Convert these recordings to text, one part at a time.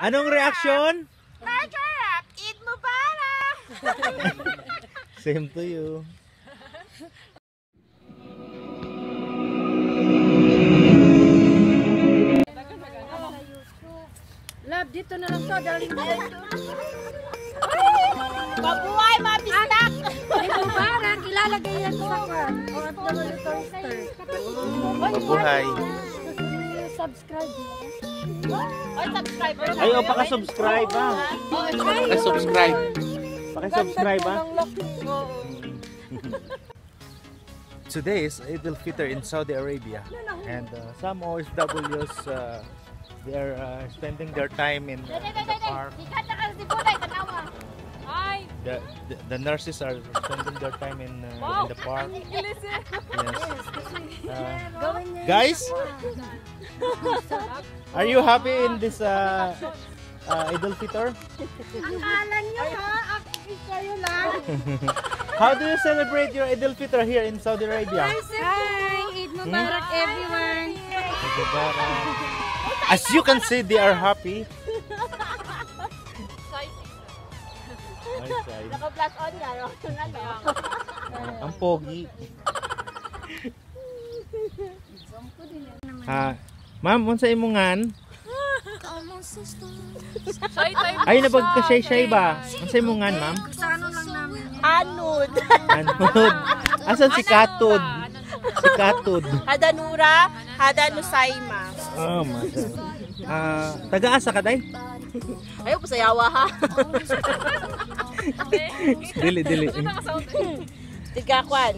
Anong reaction? Masarap! Eid Mubarak! Same to you. Love, dito na lang to, darling. Mabuhay, mabistak! Ito para, ilalagay yan sa kwan. O at the toaster. Mabuhay. Subscribe. Ay, oh, paka-subscribe ah. Paka-subscribe. Paka-subscribe ah. Today is Eid al-Fitr in Saudi Arabia and uh, some OFWs uh, they are uh, spending their time in uh, the park. The, the, the nurses are spending their time in, uh, in the park. Eh. Yes. Uh, guys, are you happy in this uh, uh, Eid al-Fitr? Akala niyo ha, ako kayo lang. How do you celebrate your Eid al-Fitr here in Saudi Arabia? Hi, Eid Mubarak everyone. As you can see, they are happy. Ay, say. Naka-plus on yan. o. Yung ano. Ang pogi. Ah, ma'am, unsa time. Ay nabagka-shay-shay ba? Unsa imongan, ma'am? Ano lang. Anod. Anod. Asan si Katod? Si Katod. Hadanura, Hadanusaima. Oh, masya. Ah, taga-asa ka day? Ayaw po sayawa ha. Dili, dili. Tigakwan.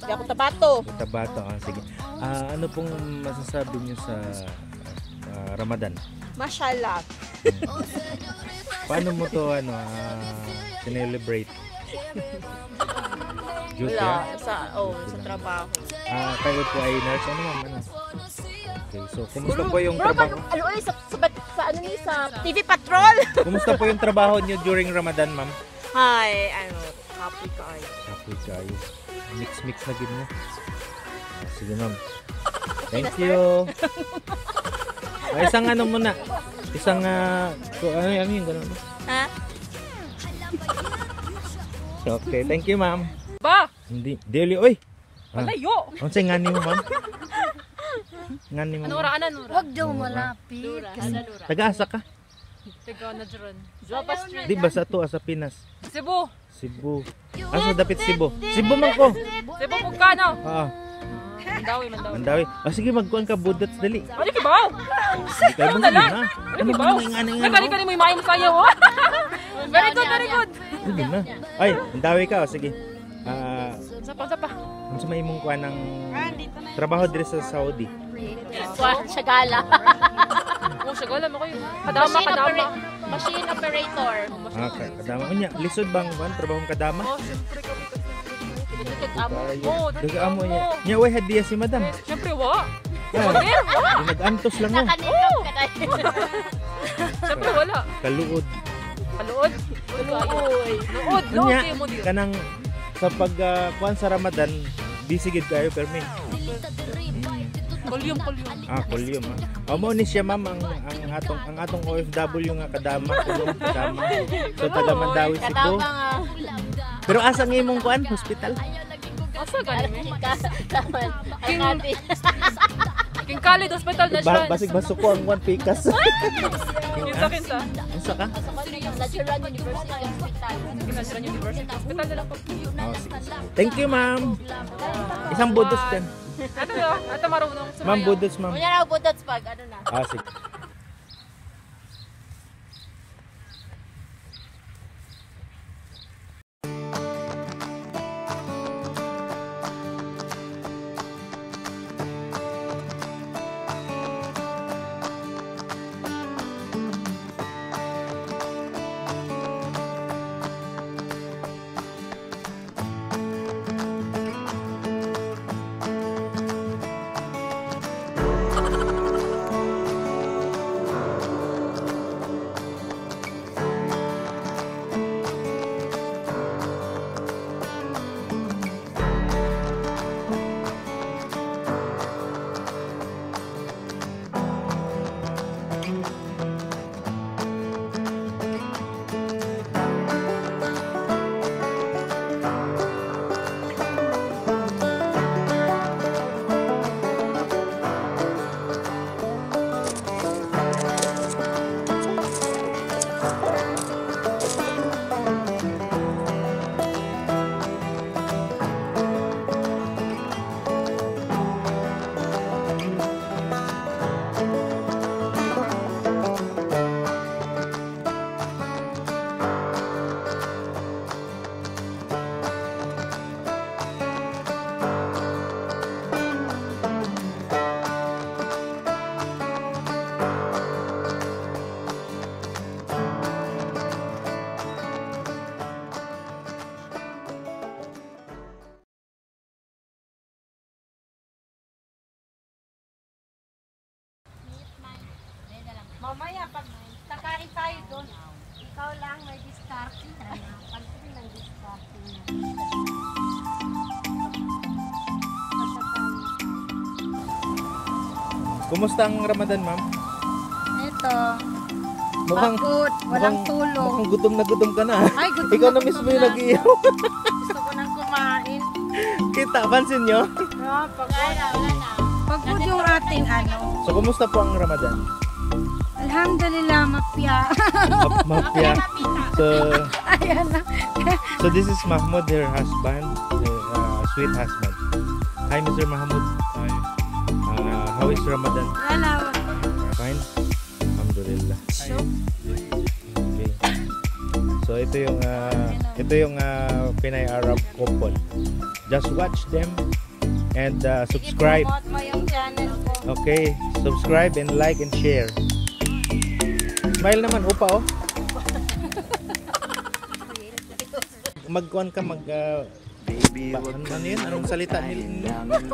Tiga ko tabato. Tabato, ah, sige. Ah, ano pong masasabi niyo sa ah, Ramadan? Mashallah. Paano mo to ano, ah, celebrate? Duty, Wala. ah? Sa, oh, sa trabaho. Ah, kayo po ay nurse. Ano ma'am? Ano? Okay, so kumusta po yung Bro, trabaho? ano, ano sa, sa, ano ni, sa TV Patrol. Kumusta po yung trabaho niyo during Ramadan, ma'am? Hi, ano, happy kayo. Happy kayo. Mix-mix na din mo. Ah, Sige, ma'am. Thank you. Ah, isang ano muna. Isang, ah, ko, ano, ano yung gano'n? Ha? Okay, thank you, ma'am. Ba, Hindi, dili, oy. Ah, layo. ano sa'yo ngani mo, ma'am? Ngani mo. Ano ma'am? ora ana nura? Huwag daw malapit. Kasi. Taga-asa ka? Tiga na dron. Zopa Street. Di ba sa to, sa Pinas? Cebu. Cebu. Asa dapit Cebu? Cebu man ko. Cebu kung kano. Ah, Mandawi, mandawi. mandawi. Ah, sige, magkuhan ka budot dali. Ano ki ba? Ano mo na lang? Ano Ano ki ba nga nga nga Nagkali ka ni mo imayin mo sa'yo. oh. Very good, very good. Ay, mandawi ka. oh, Sige. Ah, Sapa, sapa. ano sa may mong kuha ng trabaho dito sa Saudi? Wah, Shagala. Oh, sagala mo kayo. Kadama, Machine, kadama. opera- machine operator. Ah, ka- kadama. Unya, lisod bang kuhan? Trabahong kadama? Oh, siyempre kami. Pinututod amo. Kayo. Oh, amo niya. Nya, way hadiya si madam. Siyempre, wa. Ah, di nag-antos lang oh. Tayo. Siyempre, wala. Kaluod. Kaluod. Uy. Luod, luod Unya, kayo mo dito. kanang sa pag uh, sa Ramadan, busy gid kayo permi. Kulyum, kulyum. Ah, kulyum ah. Amo ni siya ma'am ang, ang atong ang atong OFW nga kadama kulyum kadama. So taga Mandawi. Katama nga. Pero asa nga imong kuan hospital? Asa gani mo? Katama. King Khalid Hospital na siya. Ba basig basuko ang kuan pikas. Kinsa, kinsa. Unsa ka? Natural University Hospital. Kinsa University Hospital na lang po. Oh. Thank you ma'am. Isang budos din. Ito yo, ito marunong. sumayaw. Ma'am budos ma'am. Kunya na budots pag ano na. Ah, sige. Mamaya, pag kakain tayo doon, ikaw lang may discarte. Pansin ng discarte niya. Kumusta ang Ramadan, ma'am? Ito, Mukhang, pagod, walang mukhang- tulog. mukhang gutom na gutom ka na. Ay, gutom Ikaw na gutom mismo yung na ako. Gusto ko nang kumain. Kita, pansin nyo? Ah, pagod. Wala na, wala na. Pagod yung ating ano. So, kumusta po ang Ramadan? Alhamdulillah, mapya. Ma- Mafia. So, Ayan na. so this is Mahmoud, her husband, uh, sweet husband. Hi, Mr. Mahmoud. Hi. Uh, how is Ramadan? Wala. Fine? Alhamdulillah. Okay. So ito yung uh, ito yung uh, Pinay Arab couple. Just watch them and uh, subscribe. Okay, subscribe and like and share. Smile naman upa oh. Magkuhan ka mag uh, ba, ano, ano yun? Anong salita nila? Ano?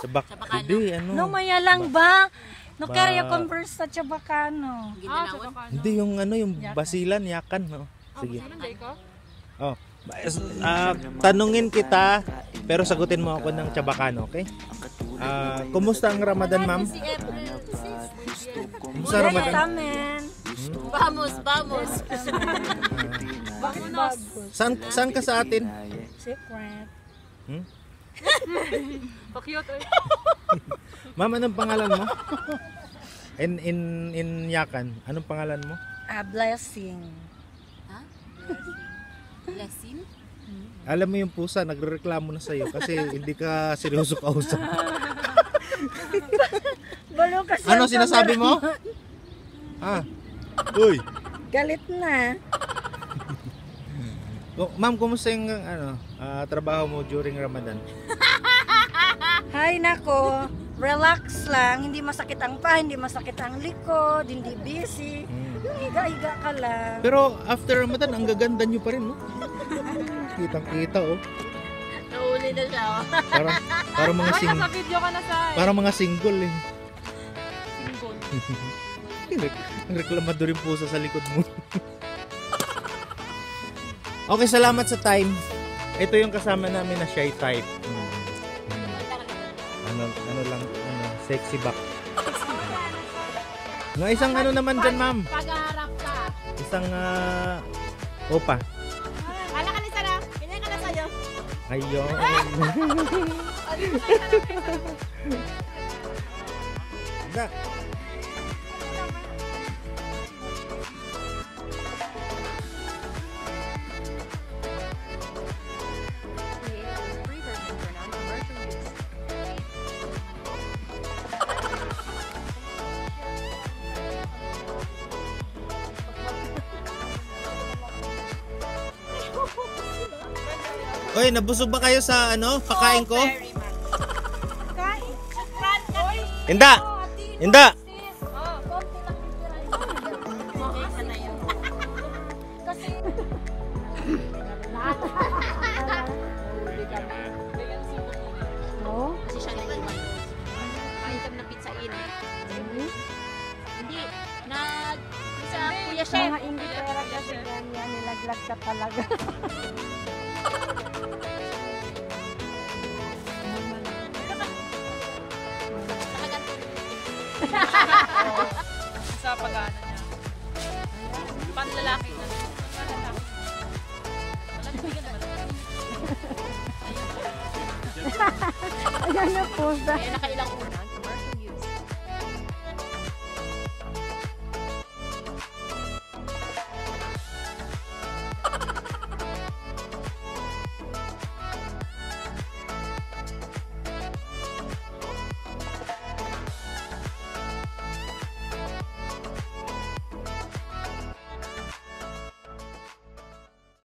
Sabak. Hindi, ano? No, maya lang ba? No, Ba- kaya converse sa Chabacano. Ah. Hindi yung ano, yung basilan, yakan. No? Sige. Hindi ka? Oh. Ah, tanungin kita, pero sagutin mo ako ng Chabacano, okay? Ah, kumusta ang Ramadan, ma'am? Kumusta Ramadan? Tamen. Vamos, vamos. Bago? Saan, saan ka sa atin? Secret. Hmm? Pa-cute eh. Ma'am, anong pangalan mo? In, in, in Yakan, anong pangalan mo? A blessing. Blessing? Alam mo yung pusa, nagrereklamo na sa'yo kasi hindi ka seryoso kausap. Balo kasi Ano sinasabi mo? Ah. Uy. Galit na. Oh, ma'am, kumusta yung ano, ah, trabaho mo during Ramadan? Hay nako. Relax lang. Hindi masakit ang pa, hindi masakit ang likod, hindi busy. Hmm. Yung higa-higa ka lang. Pero after Ramadan, ang gaganda nyo pa rin, no? Kitang kita, oh. Na siya. oh. Parang, parang mga Ay, sing, nasa video ka na sa parang mga single, eh. single. Ang reklamador yung pusa sa likod mo. okay, salamat sa time. Ito yung kasama namin na shy type. Hmm. Ano, ano lang, ano, sexy back. Nga isang ano naman dyan, ma'am. Pag-harap ka. Isang, ah, opa. Ayun. Na. Oy, nabusog ba kayo sa ano, pakain ko? Kain. Inda! Inda! Oh, naiwan. Kain Kuya Chef. mga ingitera kasi ganyan. Nilaglag ka talaga. Sa pag-ano niya. Panlalaki na. Panlalaki. Panlalaki naman. Ayan na po. Kaya nakailang ulo.